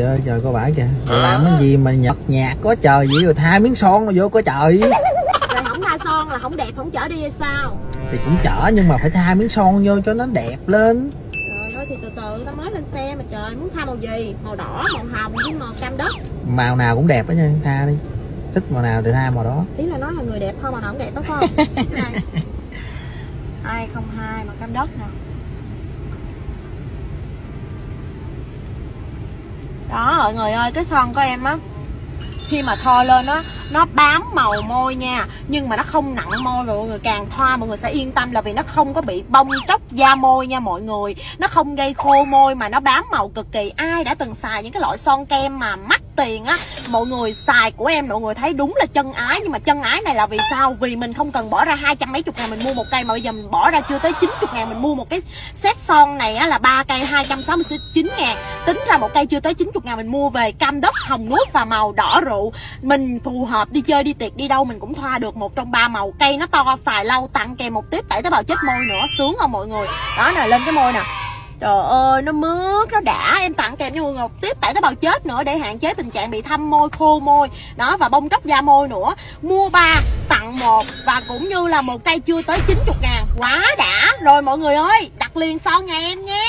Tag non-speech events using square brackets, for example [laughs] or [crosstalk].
Trời trời cô bả kìa. Rồi làm cái gì mà nhật nhạt có trời vậy? Rồi tha miếng son vô có trời. Rồi không tha son là không đẹp không chở đi hay sao? Thì cũng chở nhưng mà phải tha miếng son vô cho nó đẹp lên. Trời ơi thì từ từ tao mới lên xe mà trời muốn tha màu gì? Màu đỏ màu hồng với màu cam đất. Màu nào cũng đẹp đó nha tha đi. Thích màu nào thì tha màu đó. Ý là nói là người đẹp thôi mà nào cũng đẹp đó phải không? [laughs] 202 màu cam đất nè đó, mọi người ơi, cái son của em á, khi mà thoa lên á, nó bám màu môi nha, nhưng mà nó không nặng môi và mọi người càng thoa, mọi người sẽ yên tâm là vì nó không có bị bong tróc da môi nha mọi người. Nó không gây khô môi mà nó bám màu cực kỳ. Ai đã từng xài những cái loại son kem mà mắt tiền á, mọi người xài của em, mọi người thấy đúng là chân ái. Nhưng mà chân ái này là vì sao? Vì mình không cần bỏ ra hai trăm mấy chục ngàn mình mua một cây, mà bây giờ mình bỏ ra chưa tới 90 ngàn mình mua một cái set son này á, là ba cây 269 ngàn. Tính ra một cây chưa tới 90 ngàn mình mua về cam đất hồng nước và màu đỏ rượu. Mình phù hợp đi chơi, đi tiệc, đi đâu mình cũng thoa được một trong ba màu cây. Nó to, xài lâu, tặng kèm một tiếp tẩy tế bào chết môi nữa. Sướng không mọi người? Đó nè lên cái môi nè. Trời ơi, nó mướt, nó đã. Em tặng kèm cho mọi người một tiếp tẩy tế bào chết nữa, để hạn chế tình trạng bị thâm môi, khô môi. Đó, và bong tróc da môi nữa. Mua ba, tặng một, và cũng như là một cây chưa tới 90 ngàn. Quá đã. Rồi mọi người ơi, đặt liền sau nhà em nhé.